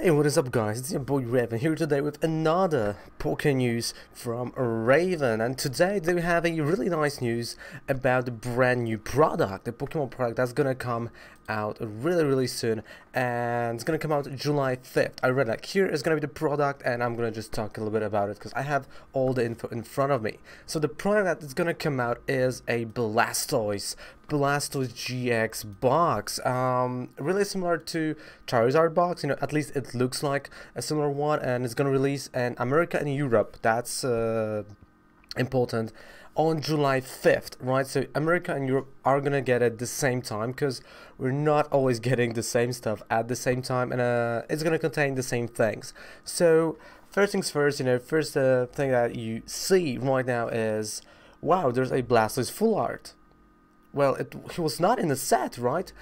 Hey, what is up guys? It's your boy Raven here today with another Poké news from Raven and today we have a really nice news about the brand new product, the Pokemon product that's gonna come out really really soon and it's gonna come out July 5th. I read that here is gonna be the product and I'm gonna just talk a little bit about it because I have all the info in front of me. So the product that's gonna come out is a Blastoise Blastoise GX box. Um, really similar to Charizard box, you know, at least it looks like a similar one, and it's gonna release in America and Europe. That's uh, important on July 5th, right? So America and Europe are gonna get it the same time because we're not always getting the same stuff at the same time, and uh, it's gonna contain the same things. So first things first, you know, first uh, thing that you see right now is, wow, there's a Blastoise full art well, it, he was not in the set, right?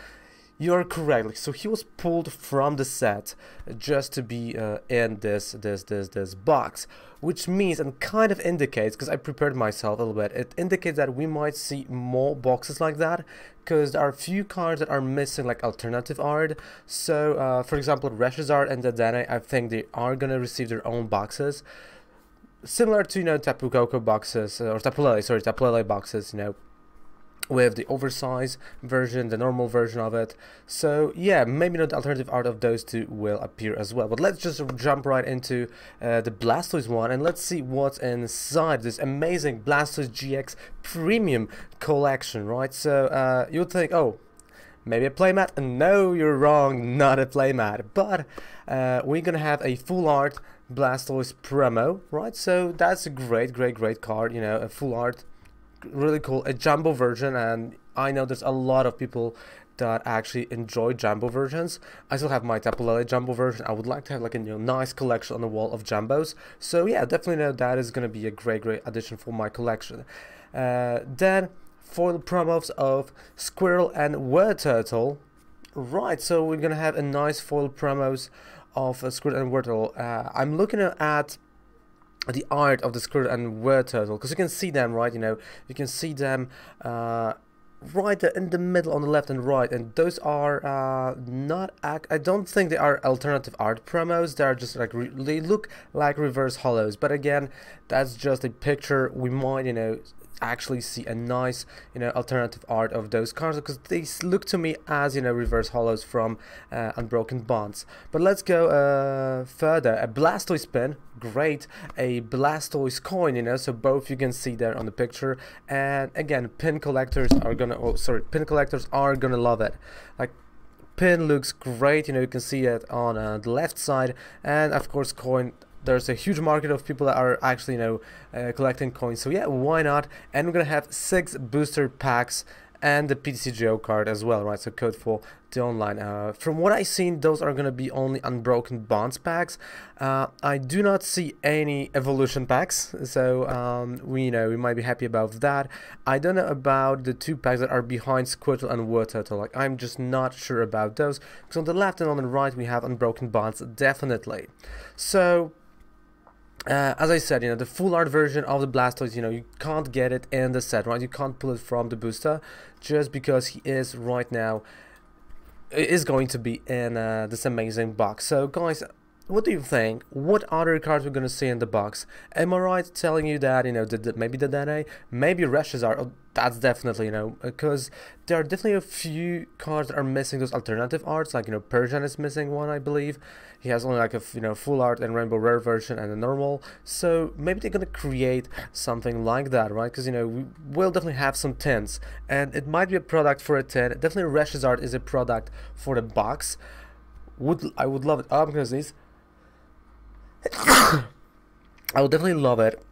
You're correct. So he was pulled from the set just to be uh, in this this this this box, which means and kind of indicates because I prepared myself a little bit. It indicates that we might see more boxes like that because there are a few cards that are missing like alternative art. So, uh, for example, Reshizard and Dedenne, I think they are gonna receive their own boxes similar to you know Tapu Koko boxes uh, or Tapu Lele, sorry Tapu Lele boxes you know with the oversized version, the normal version of it. So yeah, maybe not the alternative art of those two will appear as well. But let's just jump right into uh, the Blastoise one and let's see what's inside this amazing Blastoise GX Premium collection, right? So uh, you would think, oh, maybe a playmat? No, you're wrong, not a playmat. But uh, we're gonna have a full art Blastoise promo, right? So that's a great, great, great card, you know, a full art really cool, a jumbo version, and I know there's a lot of people that actually enjoy jumbo versions. I still have my Tapu Lele jumbo version. I would like to have like a you know, nice collection on the wall of jumbos. So yeah, definitely know that is going to be a great, great addition for my collection. Uh, then foil promos of Squirtle and Wartortle. Right, so we're going to have a nice foil promos of uh, Squirtle and Wartortle. Uh, I'm looking at the art of the Squirtle and Wartortle because you can see them right you know you can see them uh, right in the middle on the left and right and those are uh, not I don't think they are alternative art promos they are just like they look like reverse holos but again that's just a picture we might you know actually see a nice you know alternative art of those cards because they look to me as you know reverse holos from uh, unbroken bonds. But let's go uh, further. A blastoise pin great. A blastoise coin you know so both you can see there on the picture. And again pin collectors are gonna oh sorry pin collectors are gonna love it. Like pin looks great you know you can see it on uh, the left side. And of course coin there's a huge market of people that are actually you know uh, collecting coins so yeah why not and we're gonna have six booster packs and the PTCGO card as well, right? So code for the online. Uh, from what I've seen, those are gonna be only unbroken bonds packs. Uh, I do not see any evolution packs, so um, we you know we might be happy about that. I don't know about the two packs that are behind Squirtle and Wartortle. Like I'm just not sure about those because on the left and on the right we have unbroken bonds definitely. So uh, as I said, you know, the full art version of the Blastoise, you know, you can't get it in the set, right? You can't pull it from the booster just because he is right now, is going to be in uh, this amazing box. So, guys, what do you think? What other cards we're gonna see in the box? Am I right telling you that you know the, the, maybe Dedenne, maybe Reshizard? Oh, that's definitely you know uh, because there are definitely a few cards that are missing those alternative arts. Like you know Persian is missing one, I believe. He has only like a you know full art and rainbow rare version and a normal. So maybe they're gonna create something like that, right? Because you know we will definitely have some tints, and it might be a product for a tin. Definitely Reshizard is a product for the box. Would I would love it. Oh, I'm gonna sneeze. I would definitely love it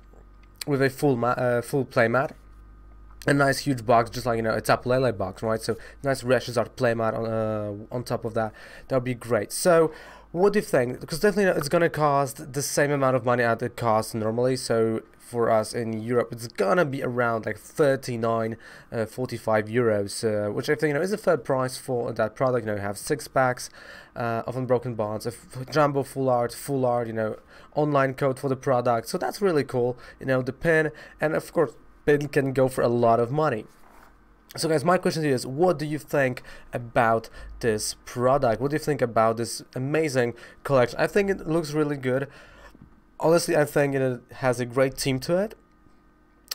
with a full ma uh, full playmat. A nice huge box, just like you know, a Lele box, right? So nice Reshizard playmat on uh, on top of that. That would be great. So what do you think? Because definitely it's gonna cost the same amount of money as it costs normally. So for us in Europe, it's gonna be around like 39, uh, 45 euros, uh, which I think you know is a fair price for that product. You know, you have six packs uh, of unbroken bonds, a jumbo full art, full art, you know, online code for the product. So that's really cool. You know, the pin, and of course, pin can go for a lot of money. So guys, my question to you is, what do you think about this product? What do you think about this amazing collection? I think it looks really good. Honestly, I think it has a great team to it.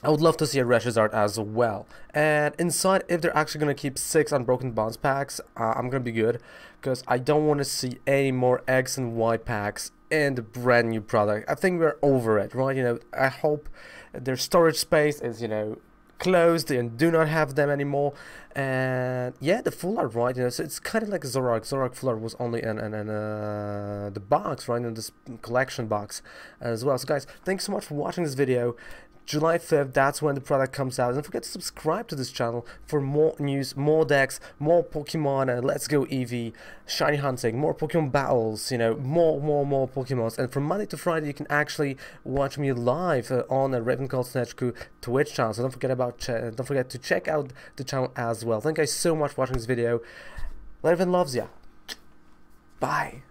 I would love to see a Reshizard as well. And inside, if they're actually going to keep 6 Unbroken Bonds packs, uh, I'm going to be good. Because I don't want to see any more X and Y packs in the brand new product. I think we're over it, right? You know, I hope their storage space is, you know, closed and do not have them anymore. And yeah the full art right? You know so it's kind of like Zoroark Zoroark full art was only in, in, in uh, the box right? In this collection box as well. So guys thanks so much for watching this video July 5th, that's when the product comes out. Don't forget to subscribe to this channel for more news, more decks, more Pokemon, and Let's Go Eevee, Shiny Hunting, more Pokemon battles, you know, more, more, more Pokemons. And from Monday to Friday, you can actually watch me live uh, on the Raven Call Snejku Twitch channel. So don't forget about, don't forget to check out the channel as well. Thank you guys so much for watching this video. Raven loves ya. Bye.